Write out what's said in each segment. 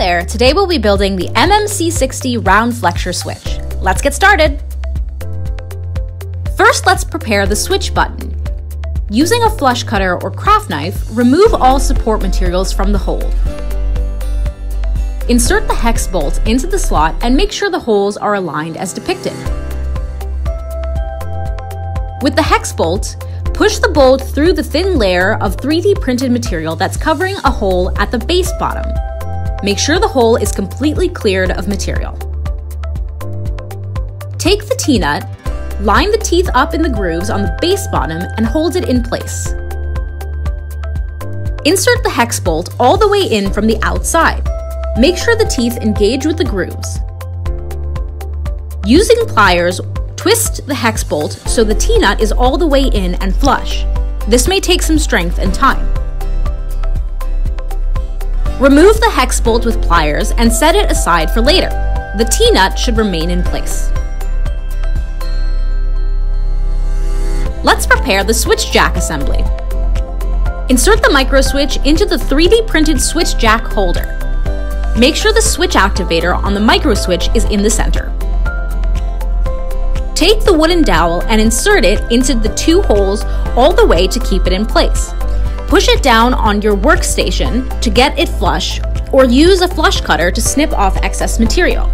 there, today we'll be building the MMC60 round flexure switch. Let's get started! First, let's prepare the switch button. Using a flush cutter or craft knife, remove all support materials from the hole. Insert the hex bolt into the slot and make sure the holes are aligned as depicted. With the hex bolt, push the bolt through the thin layer of 3D printed material that's covering a hole at the base bottom. Make sure the hole is completely cleared of material. Take the T-nut, line the teeth up in the grooves on the base bottom and hold it in place. Insert the hex bolt all the way in from the outside. Make sure the teeth engage with the grooves. Using pliers, twist the hex bolt so the T-nut is all the way in and flush. This may take some strength and time. Remove the hex bolt with pliers and set it aside for later. The T-nut should remain in place. Let's prepare the switch jack assembly. Insert the micro switch into the 3D printed switch jack holder. Make sure the switch activator on the micro switch is in the center. Take the wooden dowel and insert it into the two holes all the way to keep it in place. Push it down on your workstation to get it flush, or use a flush cutter to snip off excess material.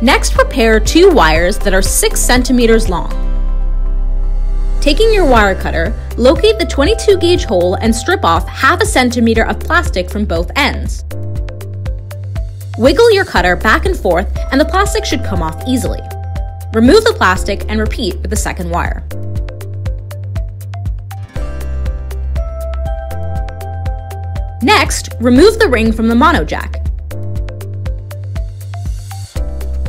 Next, prepare two wires that are 6 centimeters long. Taking your wire cutter, locate the 22 gauge hole and strip off half a centimeter of plastic from both ends. Wiggle your cutter back and forth and the plastic should come off easily. Remove the plastic and repeat with the second wire. Next, remove the ring from the mono jack.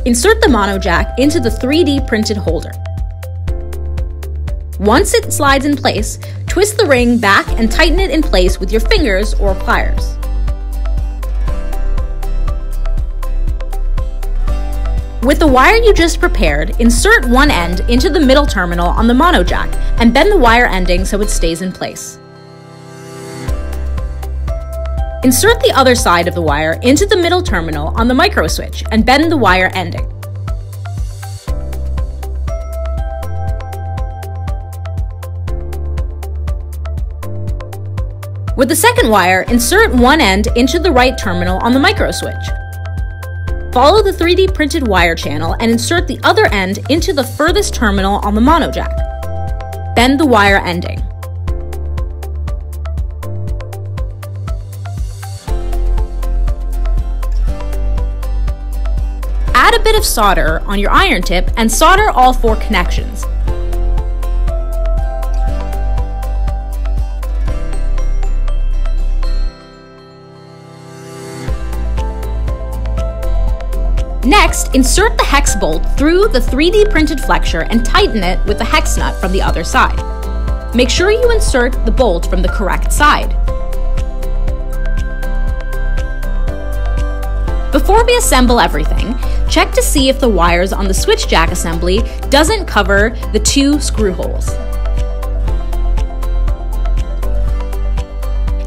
Insert the mono jack into the 3D printed holder. Once it slides in place, twist the ring back and tighten it in place with your fingers or pliers. With the wire you just prepared, insert one end into the middle terminal on the mono jack and bend the wire ending so it stays in place. Insert the other side of the wire into the middle terminal on the micro switch and bend the wire ending. With the second wire, insert one end into the right terminal on the micro switch. Follow the 3D printed wire channel and insert the other end into the furthest terminal on the mono jack. Bend the wire ending. Add a bit of solder on your iron tip and solder all four connections. Next, insert the hex bolt through the 3D printed flexure and tighten it with the hex nut from the other side. Make sure you insert the bolt from the correct side. Before we assemble everything, check to see if the wires on the switch jack assembly doesn't cover the two screw holes.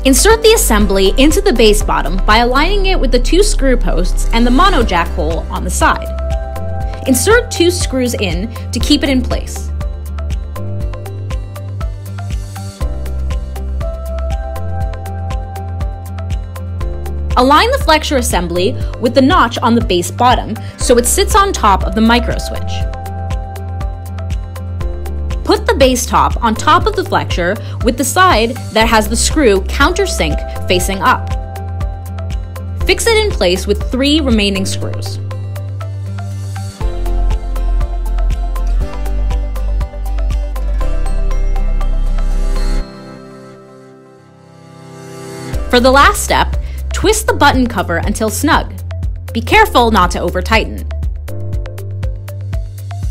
Insert the assembly into the base bottom by aligning it with the two screw posts and the mono jack hole on the side. Insert two screws in to keep it in place. Align the flexure assembly with the notch on the base bottom so it sits on top of the micro switch. Put the base top on top of the flexure with the side that has the screw countersink facing up. Fix it in place with three remaining screws. For the last step, Twist the button cover until snug. Be careful not to over tighten.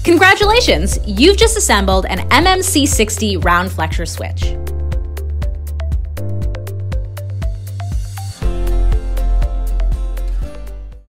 Congratulations! You've just assembled an MMC60 round flexure switch.